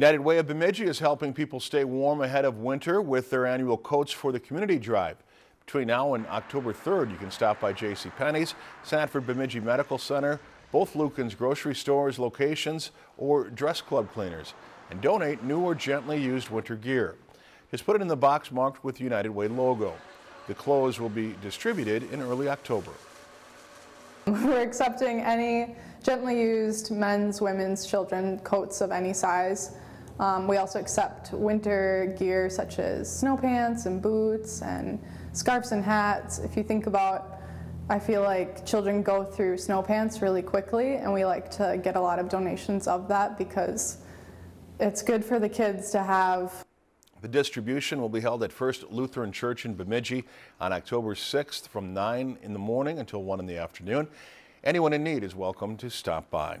United Way of Bemidji is helping people stay warm ahead of winter with their annual Coats for the Community Drive. Between now and October 3rd, you can stop by J.C. Penney's, Sanford Bemidji Medical Center, both Lueken's grocery stores locations, or Dress Club cleaners, and donate new or gently used winter gear. Just put it in the box marked with United Way logo. The clothes will be distributed in early October. We're accepting any gently used men's, women's, children coats of any size. Um, we also accept winter gear such as snow pants and boots and scarves and hats. If you think about, I feel like children go through snow pants really quickly and we like to get a lot of donations of that because it's good for the kids to have the distribution will be held at First Lutheran Church in Bemidji on October 6th from 9 in the morning until 1 in the afternoon. Anyone in need is welcome to stop by.